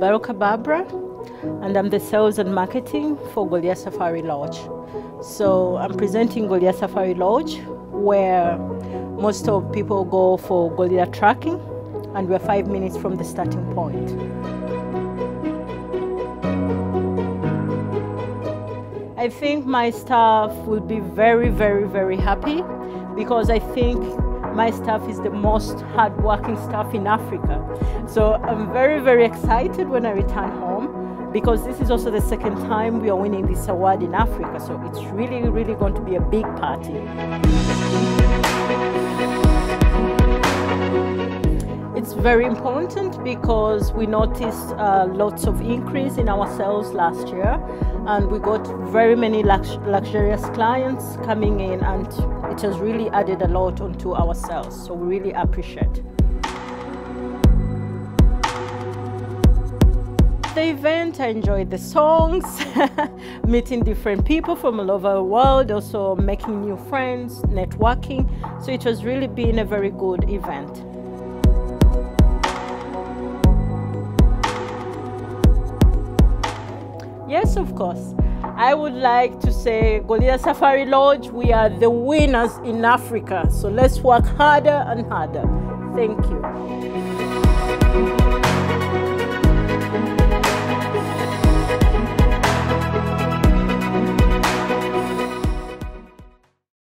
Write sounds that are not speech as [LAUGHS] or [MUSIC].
Garuka Barbara, and I'm the sales and marketing for Gorilla Safari Lodge. So I'm presenting Gorilla Safari Lodge, where most of people go for Gorilla tracking, and we're five minutes from the starting point. I think my staff will be very, very, very happy because I think my staff is the most hardworking staff in Africa. So I'm very, very excited when I return home because this is also the second time we are winning this award in Africa. So it's really, really going to be a big party. Very important because we noticed uh, lots of increase in our sales last year and we got very many lux luxurious clients coming in and it has really added a lot onto our sales so we really appreciate. The event i enjoyed the songs [LAUGHS] meeting different people from all over the world also making new friends networking so it has really been a very good event Yes, of course. I would like to say, Gorilla Safari Lodge, we are the winners in Africa. So let's work harder and harder. Thank you.